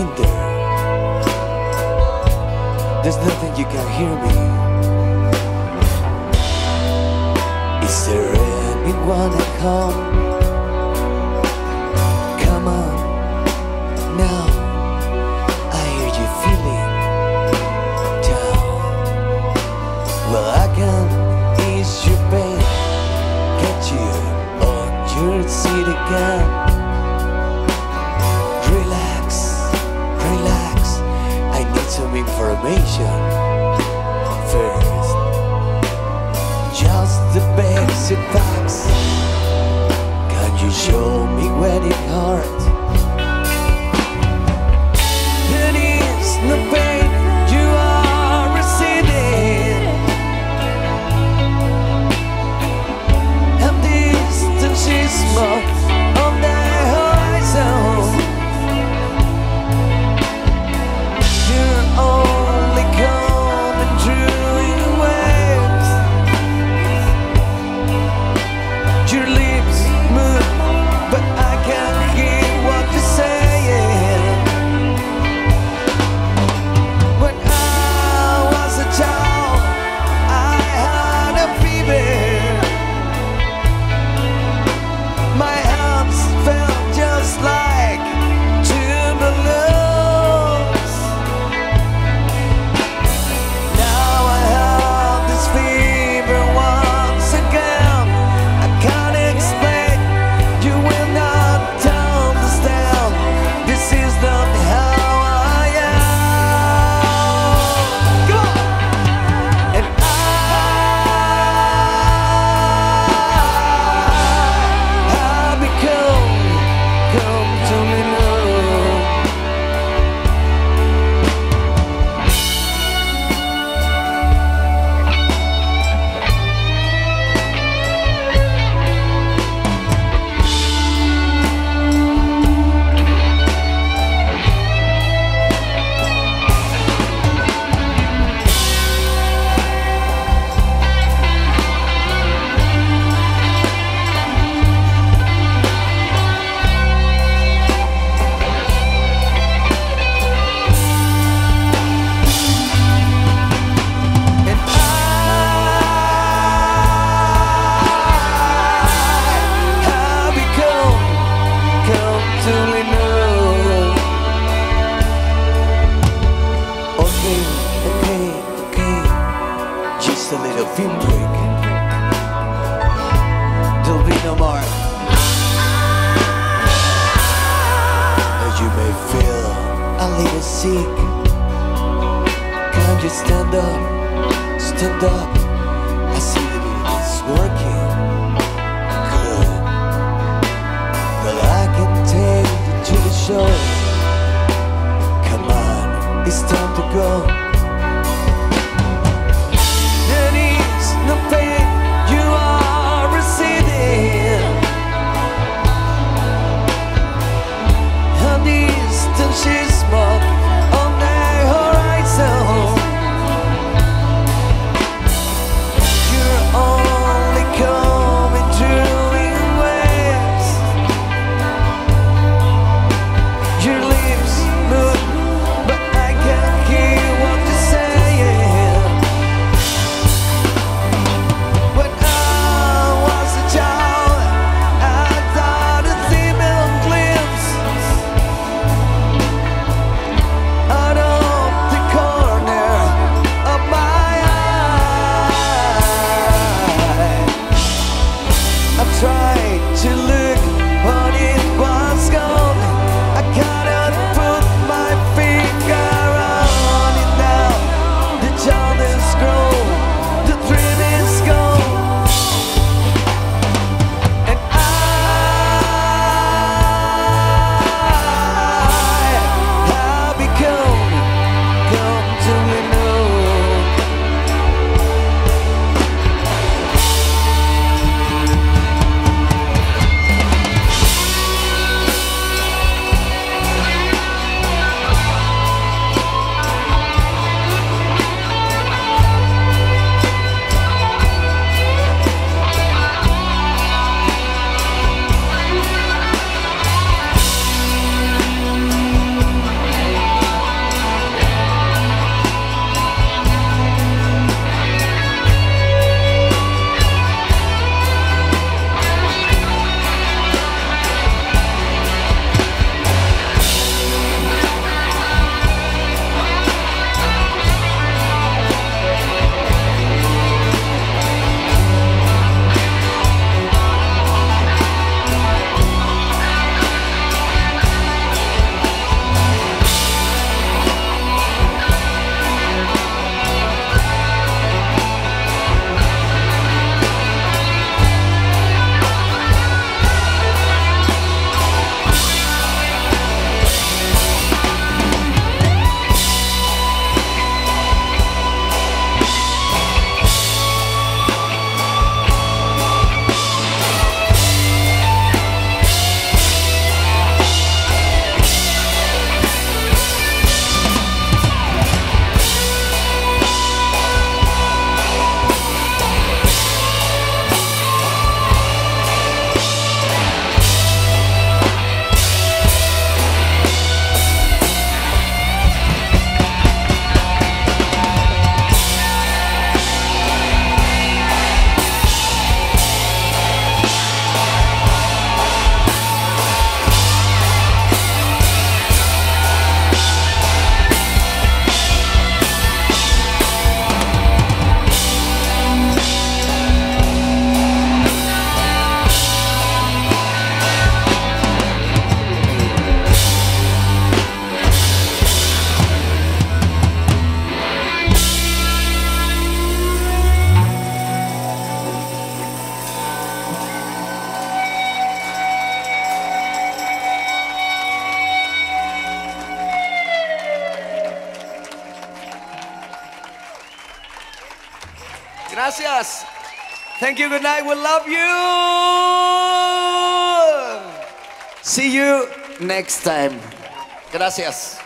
in there. There's nothing you can hear me. Is there anyone at home? Come on, now I hear you feeling down. Well, I can ease your pain, get you on your seat again. Information first. Just the basic facts. Can you show me where it hurt? Feel a little sick. Can't you stand up? Stand up. I see that it is working. Good. Well, I can take you to the show. Come on, it's time to go. Gracias. Thank you, good night, we love you. See you next time. Gracias.